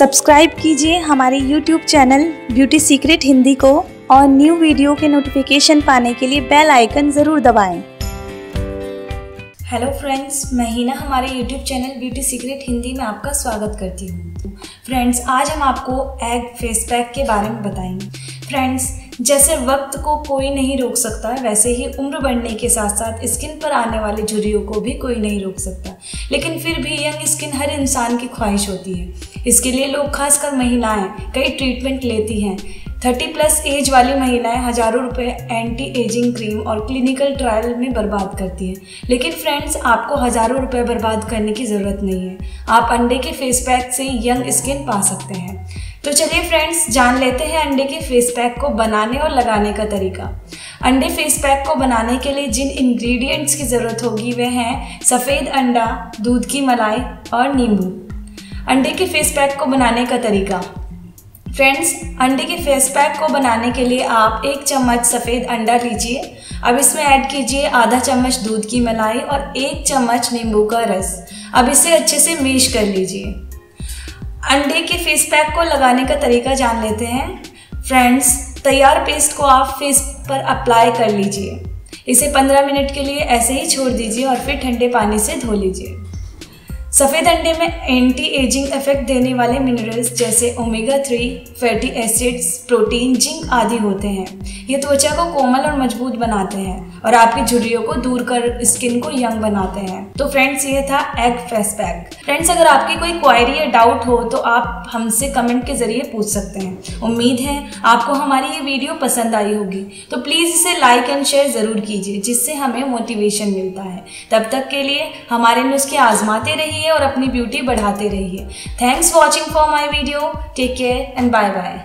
Subscribe कीजिए हमारे YouTube channel beauty secret Hindi को और न्यू वीडियो के नोटिफिकेशन पाने के लिए बेल आइकन ज़रूर दबाएँ। हेलो फ्रेंड्स मैं हिना हमारे YouTube channel beauty secret Hindi में आपका स्वागत करती हूँ। फ्रेंड्स आज हम आपको एग फेस पैक के बारे में बताएँगे। फ्रेंड्स जैसे वक्त को कोई नहीं रोक सकता, वैसे ही उम्र बढ़ने के साथ साथ स्किन पर आने वाली झुर्रियों को भी कोई नहीं रोक सकता। लेकिन फिर भी यंग स्किन हर इंसान की ख्वाहिश होती है। इसके लिए लोग, खासकर महिलाएँ, कई ट्रीटमेंट लेती हैं। थर्टी प्लस एज वाली महिलाएँ हज़ारों रुपए एंटी एजिंग क्रीम और क्लिनिकल ट्रायल में बर्बाद करती हैं। लेकिन फ्रेंड्स आपको हज़ारों रुपए बर्बाद करने की ज़रूरत नहीं है। आप अंडे के फेस पैक से यंग स्किन पा सकते हैं। तो चलिए फ्रेंड्स जान लेते हैं अंडे के फेस पैक को बनाने और लगाने का तरीका। अंडे फेस पैक को बनाने के लिए जिन इंग्रेडिएंट्स की ज़रूरत होगी वे हैं सफ़ेद अंडा, दूध की मलाई और नींबू। अंडे के फेस पैक को बनाने का तरीका। फ्रेंड्स अंडे के फेस पैक को बनाने के लिए आप एक चम्मच सफ़ेद अंडा लीजिए। अब इसमें ऐड कीजिए आधा चम्मच दूध की मलाई और एक चम्मच नींबू का रस। अब इसे अच्छे से मेश कर लीजिए। अंडे के फेस पैक को लगाने का तरीका जान लेते हैं। फ्रेंड्स तैयार पेस्ट को आप फेस पर अप्लाई कर लीजिए। इसे 15 मिनट के लिए ऐसे ही छोड़ दीजिए और फिर ठंडे पानी से धो लीजिए। सफ़ेद अंडे में एंटी एजिंग इफ़ेक्ट देने वाले मिनरल्स जैसे omega three fatty acids protein zinc आदि होते हैं। ये त्वचा को कोमल और मज़बूत बनाते हैं और आपकी झुर्रियों को दूर कर स्किन को यंग बनाते हैं। तो फ्रेंड्स ये था एग फेस पैक फ्रेंड्स अगर आपकी कोई क्वायरी या डाउट हो तो आप हमसे कमेंट के ज़रिए पूछ सकते हैं। उम्मीद है आपको हमारी ये वीडियो पसंद आई होगी। तो प्लीज़ इसे लाइक एंड शेयर ज़रूर कीजिए, जिससे हमें मोटिवेशन मिलता है। तब तक के लिए हमारे नुस्खे आजमाते रहिए। रहिए और अपनी ब्यूटी बढ़ाते रहिए। Thanks watching for my video take care and bye bye